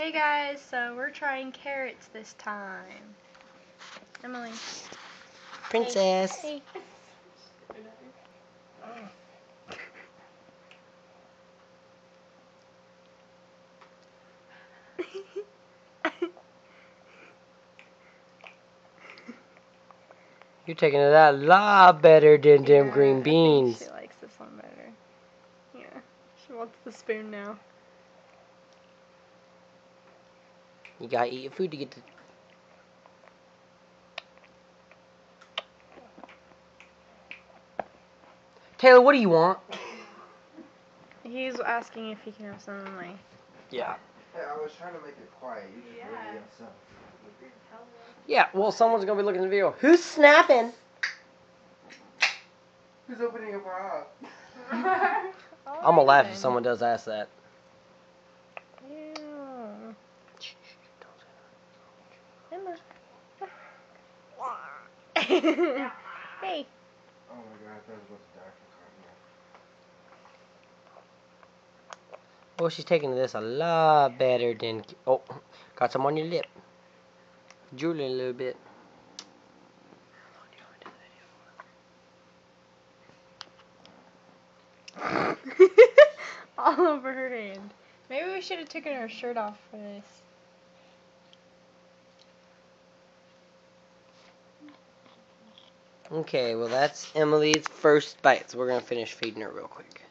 Hey guys, so we're trying carrots this time. Emily. Princess. Hey. You're taking it a lot better than them Yeah, I green beans. She likes this one better. Yeah, she wants the spoon now. You gotta eat your food to get the. Taylor, what do you want? He's asking if he can have some of my. Yeah. Hey, I was trying to make it quiet. You just Yeah. really yourself. Yeah, well, someone's gonna be looking at the video. Who's snapping? Who's opening up a bra? I'm gonna laugh if someone does ask that. Emma. hey. Oh my god, I thought it was about to die from. Well, she's taking this a lot better than. Oh, got some on your lip. Drooling a little bit. All over her hand. Maybe we should have taken her shirt off for this. Okay, well, that's Emily's first bite, so we're gonna finish feeding her real quick.